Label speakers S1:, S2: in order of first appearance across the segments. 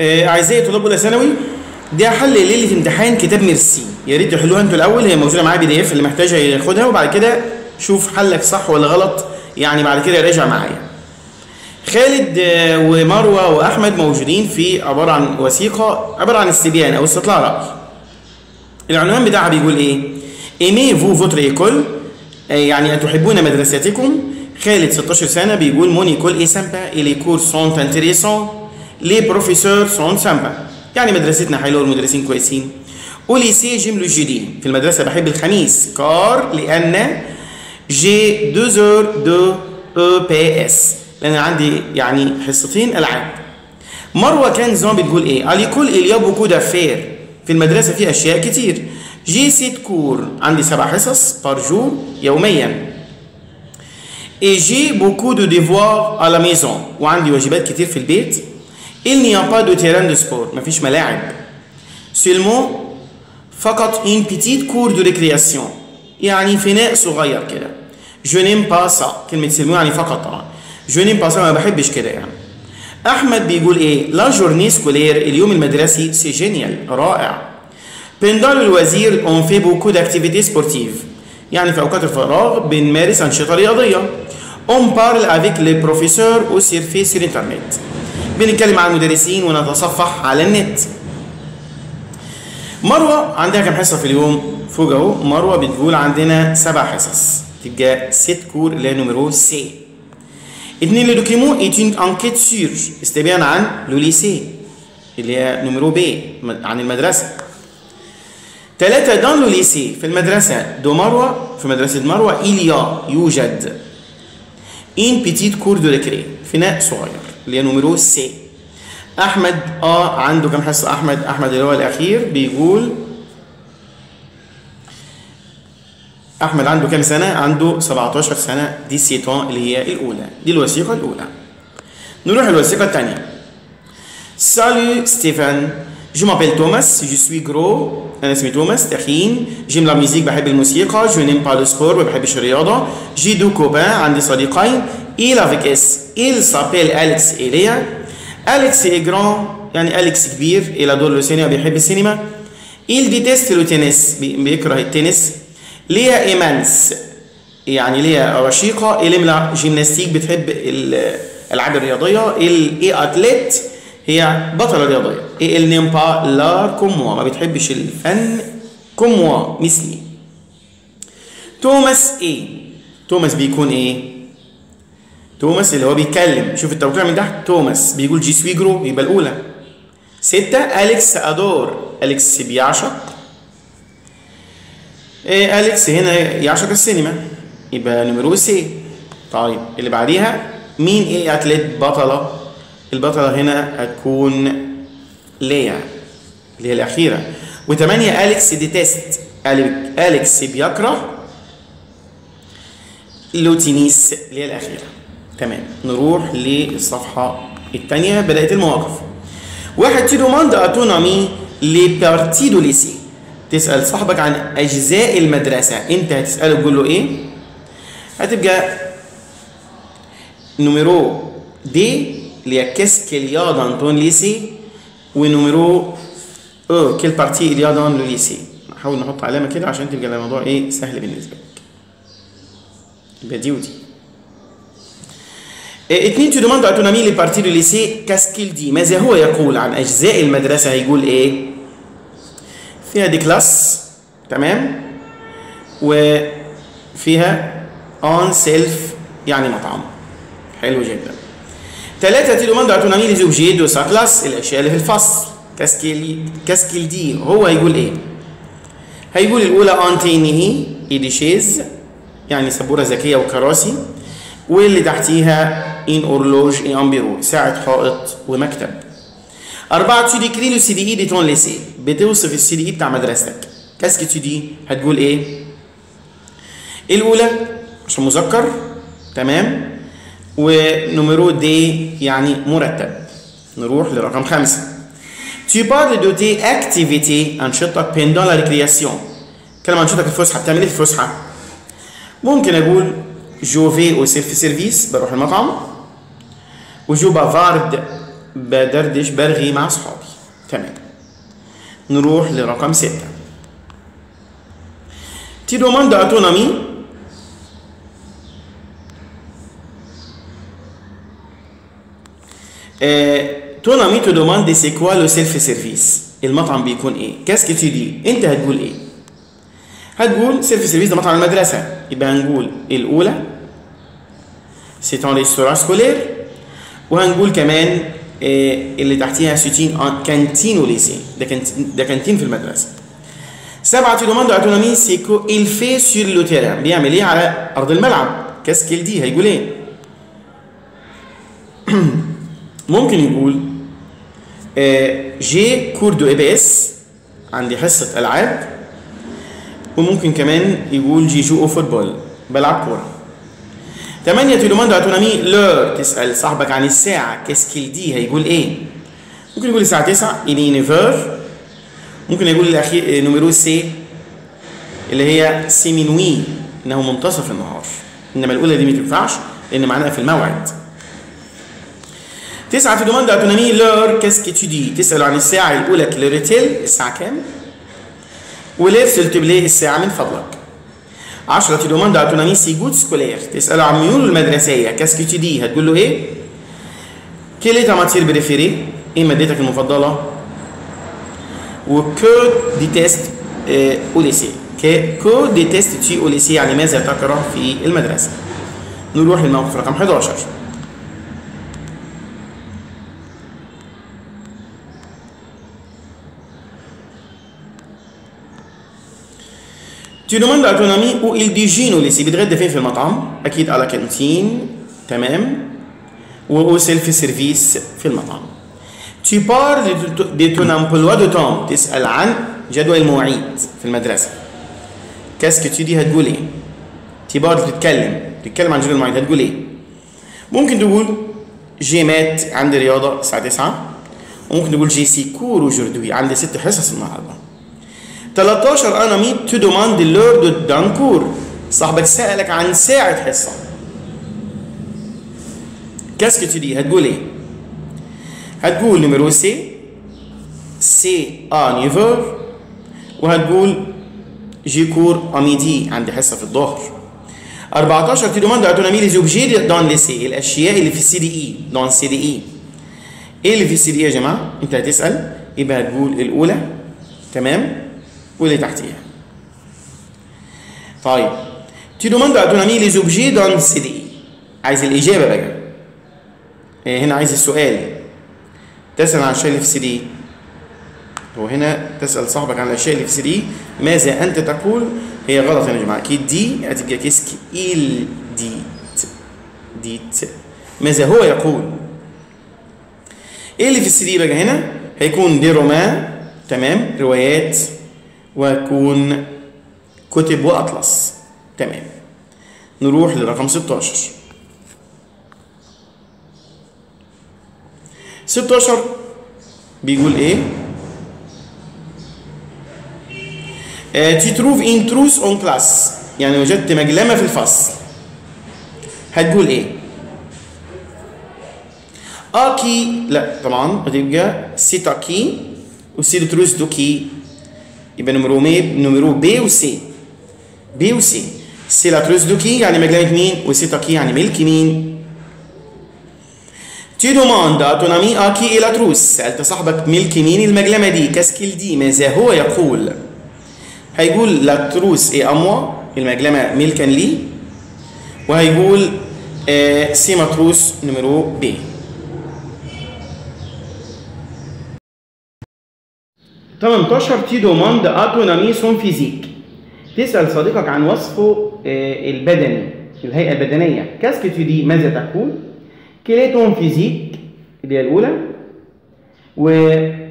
S1: آه، أعزائي طلاب اولى ثانوي ده حل ليله امتحان كتاب ميرسي. يا ريت تحلوها أنتوا الأول هي موجودة معايا PDF اللي محتاجها ياخدها وبعد كده شوف حلك صح ولا غلط يعني بعد كده راجع معايا. خالد آه، ومروة وأحمد موجودين في عبارة عن وثيقة عبارة عن استبيان أو استطلاع رأي. العنوان بتاعها بيقول إيه؟ aimez-vous votre école يعني ان تحبون مدرستكم؟ خالد 16 سنة بيقول mon école est sympa et les cours sont intéressants. les professeurs sont sympas يعني مدرستنا حلوة والمدرسين كويسين. au lycée j'aime le jeudi في المدرسة بحب الخميس. car لأن j'ai deux heures d'EPS. لأن عندي يعني حصتين ألعاب. مروة quinze ans بتقول إيه؟ à l'école il y a beaucoup d'affaires في المدرسة في أشياء كتير. j'ai sept cours عندي سبع حصص par jour يوميا. J'ai beaucoup de devoirs à la maison. وعندي واجبات كتير في البيت. Il n'y a pas de terrain de sport مفيش ملاعب seulement فقط une petite cour de récréation يعني فناء صغير كده je n'aime pas ça كلمة seulement يعني فقط طبعا je n'aime pas ça ما بحبش كده يعني أحمد بيقول إيه لا journée scolaire اليوم المدرسي سي جينيال رائع pendant الوزير on fait beaucoup d'activités sportives يعني في أوقات الفراغ بنمارس أنشطة رياضية on parle avec les professeurs ou surfer sur internet بنتكلم مع المدرسين ونتصفح على النت. مروة عندها كم حصة في اليوم؟ فوق أهو. مروة بتقول عندنا سبع حصص. تبقى sept cours اللي هي numéro C اتنين le document enquête sur استبيان عن le lycée اللي هي numéro B عن المدرسة. ثلاثة dans le lycée في المدرسة de مروة في مدرسة مروة il y a يوجد. une petite cour de récré فناء صغير. اللي هي numéro C أحمد آه عنده كم حصة؟ أحمد أحمد اللي هو الأخير بيقول أحمد عنده كام سنة؟ عنده 17 سنة. dix-sept ans اللي هي الأولى. دي الوثيقة الأولى. نروح الوثيقه الثانية. Salut Stéphane je m'appelle Thomas je suis gros أنا اسمي توماس تخين j'aime la musique بحب الموسيقى je n'aime pas le sport ما بحبش الرياضه j'ai deux copains عندي صديقين il avec S il s'appelle Alex et Léa Alex est يعني أليكس كبير il adore le cinéma بيحب السينما il le tennis بي- بيكره التنس Léa est mince يعني ليا رشيقة elle aime la gymnastique بتحب الألعاب الرياضية elle est athlète هي بطلة رياضية. إيه l'art comme moi ما بتحبش الفن. moi مثلي. توماس إيه؟ توماس بيكون إيه؟ توماس اللي هو بيتكلم. شوف التوقيع من تحت. توماس بيقول je suis gros يبقى الأولى. ستة Alex adore. أليكس بيعشق. إيه أليكس هنا يعشق السينما. يبقى numéro C. طيب اللي بعديها مين إيه؟ athlète بطلة. البطلة هنا هتكون ليا اللي هي الأخيرة. وثمانية Alex déteste أليك- أليكس بيكرة. le tennis اللي هي الأخيرة. تمام. نروح للصفحة الثانية بدأت المواقف. واحد tu demandes à ton ami les parties du lycée. تسأل صاحبك عن أجزاء المدرسة. أنت هتسأله تقول له إيه؟ هتبقى numéro D اللي هي y a dans ton lycée و numéro أو quelles parties y a dans le lycée نحاول نحط علامة كده عشان تبقى الموضوع إيه سهل بالنسبة لك. يبقى دي ودي. à ton ami les parties du lycée qu'est-ce qu'il dit ماذا هو يقول عن أجزاء المدرسة؟ هيقول إيه؟ فيها des classes تمام؟ وفيها on self يعني مطعم. حلو جدا. ثلاثة ami les objets de sa classe الأشياء اللي في الفصل. qu'est-ce qu'il dit هو هيقول إيه؟ هيقول الأولى أنتينيه إيدي شيز يعني سبورة ذكية وكراسي واللي تحتيها إن أورلوج إن أمبيرو. ساعة حائط ومكتب. أربعة tu décris le CDI de ton lycée بتوصف ال CDI بتاع مدرستك. tu dis هتقول إيه؟ الأولى عشان مذكر. تمام؟ و numéro D يعني مرتب. نروح لرقم خمسة. Tu parles de tes activités أنشطتك pendant la récréation. كلام أنشطتك في الفسحة. بتعمل إيه في الفسحة؟ ممكن أقول je vais au self-service بروح المطعم. و je bavarde بدردش برغي مع أصحابي. تمام. نروح لرقم ستة. tu demandes à ton ami ton ami te demande c'est quoi le self service المطعم بيكون إيه qu'est-ce que tu dis انت هتقول إيه هتقول self-service ده مطعم المدرسة يبقى هنقول الاولى c'est un restaurant scolaire وهنقول كمان اللي تحتيها c'est une cantine au lycée ده cantine ده cantine في المدرسة سبعة à ton ami ce qu'il fait sur le terrain. بيعمل إيه على ارض الملعب qu'est-ce qu'il dit هيقول إيه ممكن يقول j'ai cours d'EPS عندي حصة ألعاب وممكن كمان يقول je joue au football بلعب كورة. 8 tu demandes à ton ami l'heure تسأل صاحبك عن الساعة qu'est-ce qu'il dit هيقول إيه؟ ممكن يقول الساعة 9 إلى 9 ممكن يقول الأخير numéro C اللي هي c'est minuit إنه منتصف النهار. إنما الأولى دي ما تنفعش لأن معناها في الموعد. تسعة à ton ami l'heure qu'est-ce que tu dis? تسأل عن الساعة الأولى quelle heure est-il الساعة كام و l'heure s'il te plaît الساعة من فضلك عشرة tu demandes à ton ami ses goûts scolaires تسأله عن ميول المدرسية qu'est-ce que tu dis هتقول له إيه quelle est ta matière préférée إيه مادتك المفضلة و que détestes au lycée que détestes-tu au lycée يعني ماذا تكره في المدرسة نروح للموقف رقم 11 Tu demandes à ton ami où il déjeune au lycée بيتغدى فين في المطعم؟ أكيد à la cantine تمام au self-service في المطعم. Tu parles de ton emploi de temps تسأل عن جدول المواعيد في المدرسة. Que tu dis هتقول إيه؟ Tu parles بتتكلم بتتكلم عن جدول المواعيد هتقول إيه؟ ممكن تقول j'ai maths عندي رياضة الساعة 9 وممكن تقول j'ai six cours aujourd'hui عندي ست حصص النهارده. 13 un ami te demande l'heure d'un cours صاحبك سألك عن ساعة حصة. qu'est-ce que tu dis هتقول إيه؟ هتقول numéro C c'est à وهتقول j'ai cours à midi عندي حصة في الظهر. 14 tu demandes à ton ami les objets dans le C الأشياء اللي في ال CDI dans CDI إيه اللي في ال CDI يا جماعة؟ أنت هتسأل. يبقى هتقول الأولى. تمام؟ واللي تحتيها طيب tu demandes à ton ami les objets dans CDI عايز الإجابة بقى هنا عايز السؤال تسأل عن الشيء اللي في CDI وهنا تسأل صاحبك عن الأشياء اللي في CDI ماذا أنت تقول هي غلط يا جماعة أكيد دي هتبقى qu'est-ce qu'il dit ديت ماذا هو يقول إيه اللي في السي دي بقى هنا هيكون دي رومان تمام روايات ويكون كتب وأطلس. تمام. نروح لرقم 16 16 بيقول إيه؟ Tu trouves une trousse en classe يعني وجدت مجلمة في الفصل. هتقول إيه؟ أكي. لا طبعا هتبقى سي تاكي وسي تروس دوكي يبقى نمرو مي نمرو بي وسي بي وسي سي لا تروس دوكي يعني مجلمة مين وسي تاكي يعني ملك مين ami à qui est la trousse سألت صاحبك ملك مين المجلمة دي كاسكيل دي ماذا هو يقول هيقول la trousse est à moi المقلمة ملكا لي وهيقول c'est ma trousse numéro B تمنتاشر tu demandes à ton ami son physique. تسأل صديقك عن وصفه آه البدني الهيئة البدنية. qu'est-ce que tu dis ماذا تقول؟ quel est ton physique اللي هي الأولى. و آه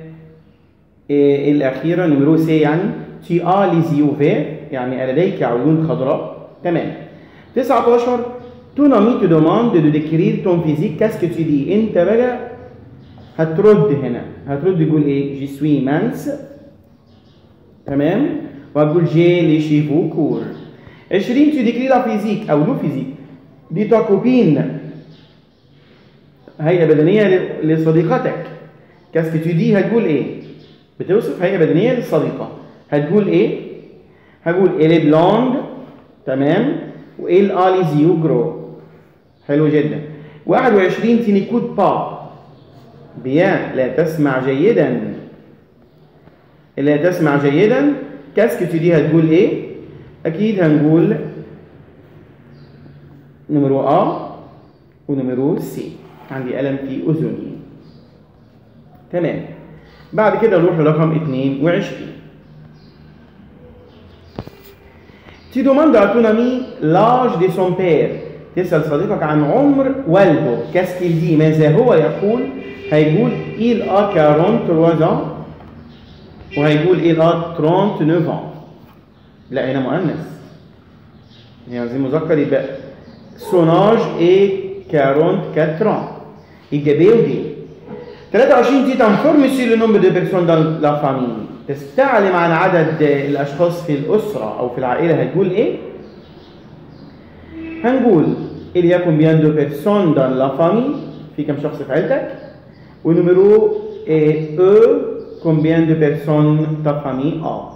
S1: الأخيرة numéro C يعني tu as les yeux verts يعني لديك عيون خضراء. تمام. 19 ton ami te demande de décrire ton physique qu'est-ce que tu dis انت بقى هترد هنا. هترد تقول إيه؟ je suis mince تمام؟ وهتقول j'ai les cheveux courts 20 tu décris la physique أو le physique de ta copine هيئة بدنية لصديقتك. qu'est-ce que tu dis هتقول إيه؟ بتوصف هيئة بدنية للصديقة. هتقول إيه؟ هقول elle est blonde تمام؟ و elle a les yeux gros حلو جدا. 21 tu n'écoutes pas bien لا تسمع جيدا لا تسمع جيدا qu'est-ce que tu dis هتقول إيه أكيد هنقول نمرو آ ونمرو سي عندي ألم في أذني تمام بعد كده نروح لرقم 22 Tu demandes à ton ami l'âge de son père. تسأل صديقك عن عمر والده. Qu'il dit? ماذا هو يقول؟ هيقول il a 43 ans وهيقول il a 39 ans. لا هنا مؤنث. يعني عايزين مذكر يبقى âge est 44 ans. إيجابية ودي. 23 tu t'informes sur le nombre de personnes dans la famille. تستعلم عن عدد الأشخاص في الأسرة أو في العائلة هتقول إيه؟ هنقول il y a combien de personnes la famille في كم شخص في عيلتك ونمرو et eux combien de personnes ta famille a.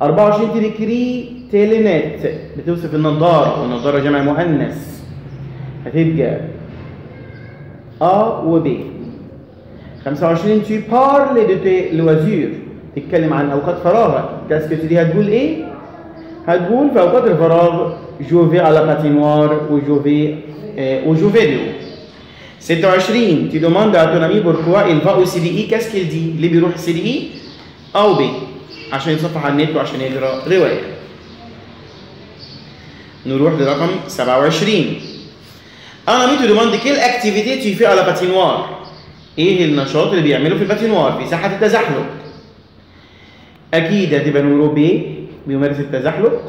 S1: 24 تذكري تيلينت بتوصف النظارة والنظارة جمع مؤنث هتبقى A و B? 25 tu parles de tes loisirs تتكلم عن اوقات فراغك كاسكت دي هتقول إيه هتقول في اوقات الفراغ جوفي على باتينوار وجوفي وجوفيديو 26 tu demandes à ton ami pourquoi il va au CDI qu'est-ce qu'il dit? ليه بيروح CDI أو B عشان يتصفح على النت وعشان يقرا روايه نروح لرقم 27 un ami te demande quelle activité tu fais à la patinoire إيه النشاط اللي بيعمله في ال patinoire في ساحه التزحلق أكيد هتبقى numéro B بيمارس التزحلق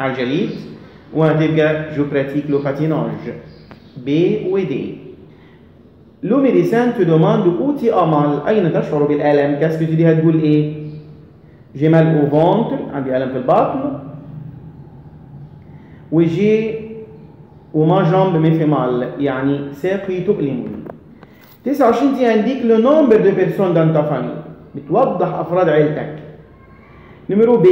S1: على الجليد وهتبقى je pratique le patinage B ودي le médecin te demande où tu as mal اين تشعر بالالم qu'est-ce que tu dis هتقول إيه j'ai mal au ventre عندي الم في البطن وجي و ma jambe me fait mal يعني ساقي تؤلمني 29 tu indiques le nombre de personnes dans ta famille بتوضح افراد عيلتك Numéro B,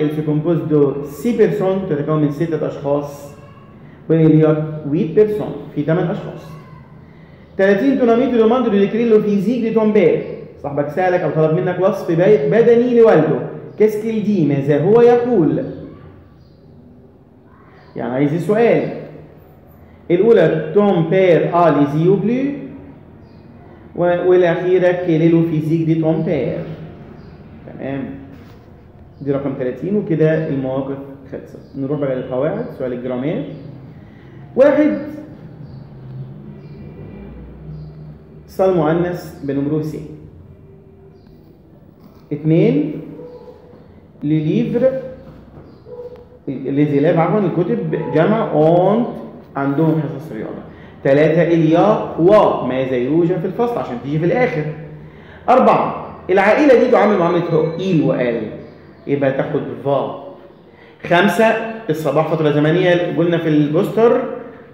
S1: elle se compose de 6 personnes, تتكون من 6 أشخاص وإل y a 8 personnes في 8 أشخاص 30 ton ami te demande de décrire le physique de ton père صاحبك سألك أو طلب منك وصف بدني لوالده. qu'il dit ماذا هو؟ يقول. يعني عايز السؤال. yeux bleus والأخيرة quel est le physique de ton père تمام. دي رقم 30 وكده المواقف خلصت. نروح بقى للقواعد. سؤال ال grammaire. واحد salle مؤنث بنمره C اثنين les livres les élèves عفوا الكتب جمع ont عندهم حصص رياضة. ثلاثة il y a و ماذا يوجد في الفصل عشان تيجي في الآخر. أربعة العائلة دي تعامل معاملة il و elle. يبقى تاخد va خمسة الصباح فترة زمنية قلنا في البوستر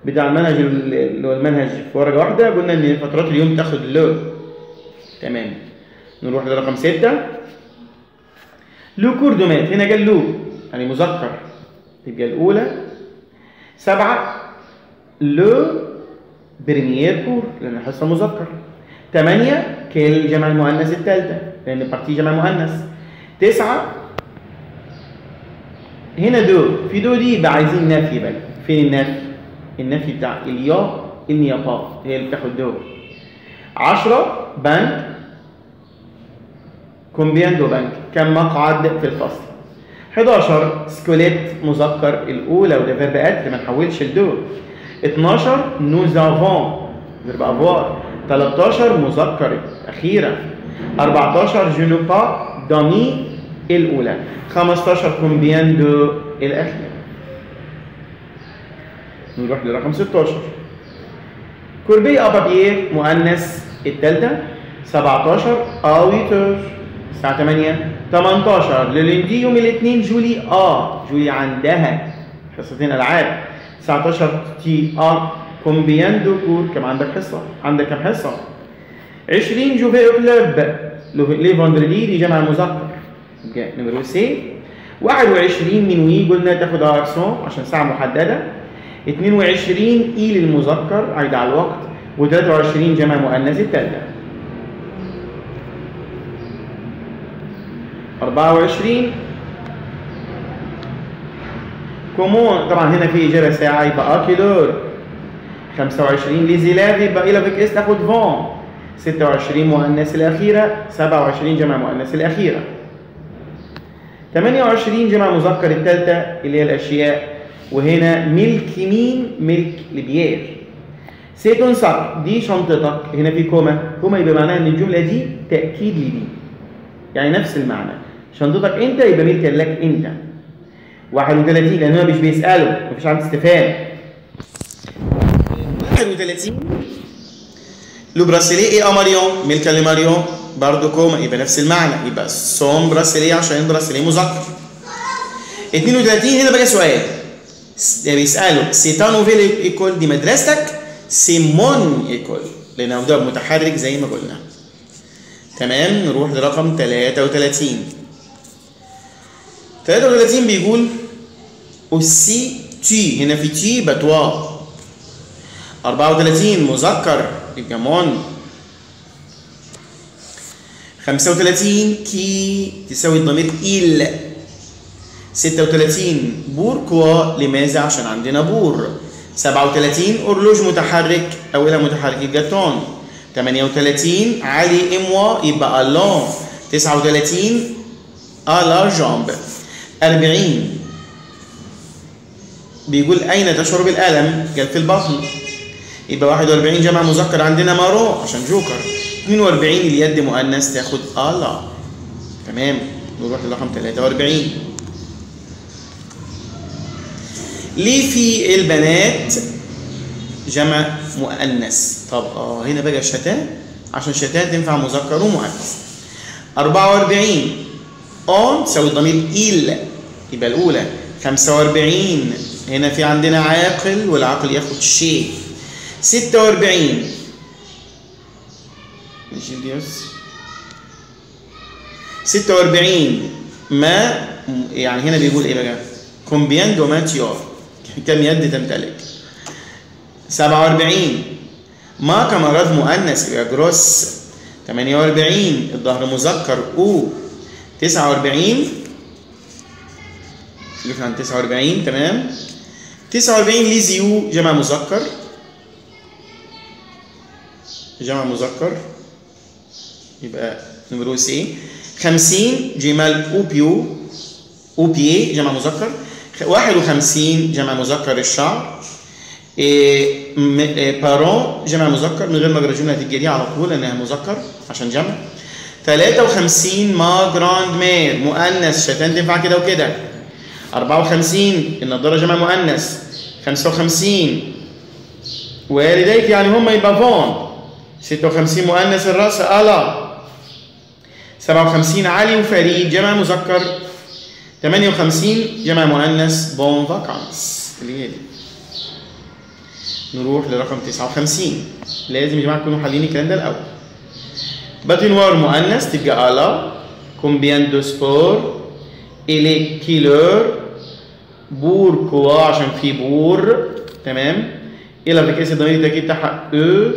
S1: بتاع المنهج اللي هو المنهج في ورقة واحدة قلنا إن فترات اليوم تاخد le تمام. نروح لرقم ستة. le cours de maths هنا قال le يعني مذكر. تبقى الأولى. سبعة. le premier cours لأن حصة مذكر. ثمانية quelles جمع المؤنث الثالثة لأن parties جمع مؤنث. تسعة. هنا de. في de دي يبقى عايزين نفي بقى. فين النفي؟ النفي بتاع اليا النيابات هي اللي بتاخد de 10 bancs. combien de bancs كم مقعد في الفصل. 11 squelette مذكر الأولى وده verbe être ما نحولش ل de 12 nous avons verbe avoir 13 مذكر أخيرا 14 je n'ai pas d'amis الأولى. 15 combien de الأخير. نروح لرقم 16 corbeille à papier مؤنث الثالثه 17 à huit heures الساعة 8 18 le lundi يوم الاثنين Julie a Julie عندها. حصتين ألعاب. 19 تي آه كومبيان دو كور. كم عندك حصة؟ عندك كم حصة؟ 20 جو في كلوب لي دي جمع مذكر نمرو سي. 21 من وي قلنا تاخد اكسون عشان ساعه محددة. 22 أي للمذكر عايده على الوقت و23 جمع مؤنث الثالثه 24 comment طبعا هنا في إجابة ساعة يبقى à quelle heure 25 les élèves يبقى il avec s تاخد vont. 26 مؤنث الأخيرة 27 جمع مؤنث الأخيرة. 28 جمع مذكر الثالثه اللي هي الأشياء وهنا ملك مين ملك لبيير. c'est ton صح دي شنطتك هنا في comma comma يبقى معناها إن الجملة دي تأكيد لدي يعني نفس المعنى. شنطتك أنت يبقى ملكا لك أنت. 31 لأن هو مش بيسأله مفيش عنده استفهام 31 le bracelet est à Marion ملكا لماريون برضه comma يبقى نفس المعنى يبقى son bracelet عشان bracelet مذكر 32 هنا بقى سؤال بيساله c'est ta nouvelle école دي مدرستك c'est mon école لأن مبدا متحرك زي ما قلنا تمام نروح لرقم 33 33 بيقول aussi tu هنا في tu يبقى toi 34 مذكر يبقى mon 35 qui تساوي الضمير il 36 pourquoi لماذا عشان عندنا pour. 37 أرلوج متحرك أولها متحرك يبقى تون 38 علي إموا يبقى ألون. 39 على جامب. 40 بيقول أين تشعر بالألم؟ قال في البطن. يبقى 41 جمع مذكر عندنا مارو عشان جوكر. 42 اليد مؤنث تاخد ألا. تمام. نروح لرقم 43 ليه في البنات جمع مؤنث؟ طب آه هنا بقى شتان عشان شتان تنفع مذكر ومؤنث. 44 اون تساوي الضمير إل يبقى الأولى. 45 هنا في عندنا عاقل والعاقل ياخد شيء 46 ماشي ديوس 46 ما يعني هنا بيقول إيه بقى؟ combien de matières كم يد تمتلك؟ 47 ma camarade مؤنث يبقى grosse 48 الظهر مذكر au. 49 وقفنا عن 49 تمام. 49 les yeux جمع مذكر. جمع مذكر. يبقى نمرو سي. 50 جمال اوبيو اوبيي جمع مذكر. 51 جمع مذكر الشعر. إيه بارون جمع مذكر من غير ما الجمله هتيجي دي على طول لأنها مذكر عشان جمع. 53 ما جراند مير مؤنث. شتان تنفع كده وكده. 54 النضارة جمع مؤنث. 55 والديك يعني هم يبقى vont. 56 مؤنث الرأس à la. 57 علي وفريد جمع مذكر. 58 جمع مؤنث bonnes vacances. اللي هي دي. نروح لرقم 59 لازم يا جماعة تكونوا حالين الكلام ده الأول. patinoire مؤنث تبقى à la combien de sports il est quelle heure بور كوا عشان في بور تمام إلى اس الضمير التاكيد بتاعها أو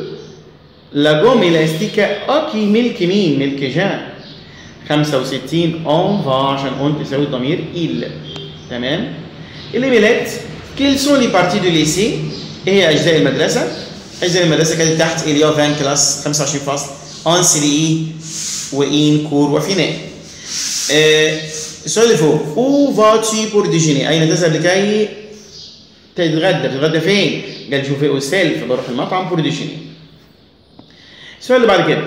S1: لا جوم الاستيكا اكي ملك مين ملك جان 65 أون فا عشان أون تساوي الضمير il تمام؟ الايميلات كيل سون لي بارتي دو ليسي؟ إيه هي أجزاء المدرسة؟ أجزاء المدرسة كانت تحت اليا فان كلاس 25 فصل ان سي وإن كور وفيناء. آه السؤال اللي فوق où vas-tu pour déjeuner أين تذهب لكي تتغدى؟ تتغدى فين؟ قال je vais au self بروح المطعم pour déjeuner السؤال اللي بعد كده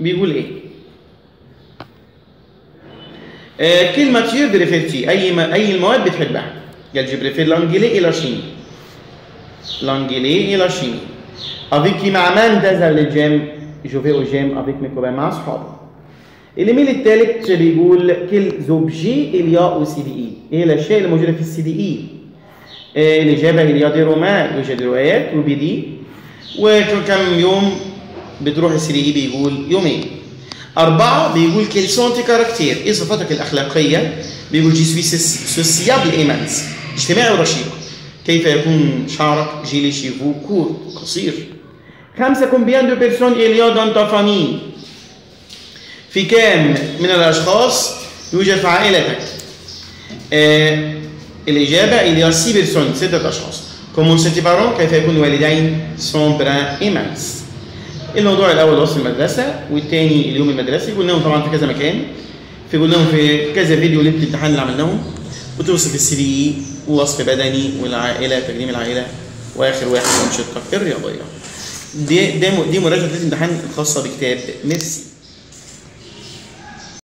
S1: بيقول إيه؟ آه quelle matière préfères-tu أي ما أي المواد بتحبها؟ قال je préfère l'anglais et la chimie l'anglais chimie avec qui مع من تذهب للجيم je vais au gym avec mes مع اصحابي الايميل الثالث بيقول quels objets il y a au CDI. إيه الاشياء اللي موجوده في ال CDI. آه، الإجابة il y a des romans يوجد روايات و BD وكم يوم بتروح ال CDI بيقول يومين. أربعة بيقول quels sont tes caractères؟ إيه صفاتك الأخلاقية؟ بيقول je suis sociable et mince اجتماعي ورشيق كيف يكون شعرك؟ j'ai les cheveux courts قصير. خمسة combien de personnes il y a dans ta famille في كام من الأشخاص يوجد في عائلتك؟ آه الإجابة il y a six personnes ستة أشخاص. comment sont tes parents كيف يكون الوالدين sont bruns et minces الموضوع الأول وصف المدرسة والثاني اليوم المدرسي. قلناهم طبعا في كذا مكان. في قلناهم في كذا فيديو ليله الامتحان اللي عملناهم. وتوصف السي دي ووصف بدني والعائلة تقديم العائلة وآخر واحد انشطتك الرياضية. دي دي دي مراجعة الامتحان الخاصة بكتاب ميرسي.